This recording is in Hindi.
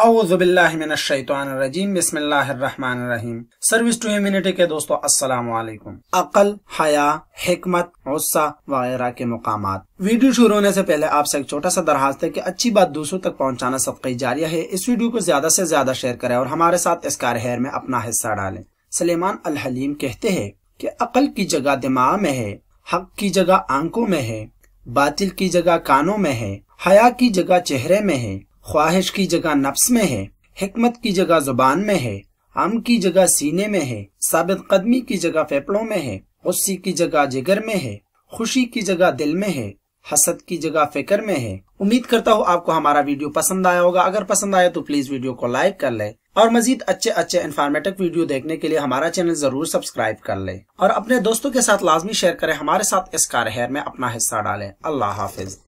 अऊज़बिल्लाहिमिनश्शैतानिर्रजीम बिस्मिल्लाहिर्रहमानिर्रहीम। सर्विस टू ह्यूमैनिटी के दोस्तों, अस्सलाम वालेकुम अकल, हया, हिकमत, गुस्सा वगैरह के मकामात। वीडियो शुरू होने से पहले आपसे एक छोटा सा दरखास्त है कि अच्छी बात दूसरों तक पहुंचाना सबकी जारिया है। इस वीडियो को ज़्यादा से ज़्यादा शेयर करें और हमारे साथ इस कारहर में अपना हिस्सा डालें। सलेमान अल हलीम कहते हैं कि अकल की जगह दिमाग में है, हक की जगह आँखों में है, बातिल की जगह कानों में है, हया की जगह चेहरे में है। ख्वाहिश की जगह नफ्स में है, हिकमत की जगह ज़ुबान में है, हम की जगह सीने में है, साबित कदमी की जगह फेफड़ों में है, गुस्सी की जगह जिगर में है, खुशी की जगह दिल में है, हसद की जगह फ़िक्र में है। उम्मीद करता हूँ आपको हमारा वीडियो पसंद आया होगा। अगर पसंद आया तो प्लीज़ वीडियो को लाइक कर ले और मजीद अच्छे अच्छे इन्फॉर्मेटिव वीडियो देखने के लिए हमारा चैनल ज़रूर सब्सक्राइब कर ले। और अपने दोस्तों के साथ लाजमी शेयर करें। हमारे साथ इस कारहर में अपना हिस्सा डालें। अल्लाह हाफिज।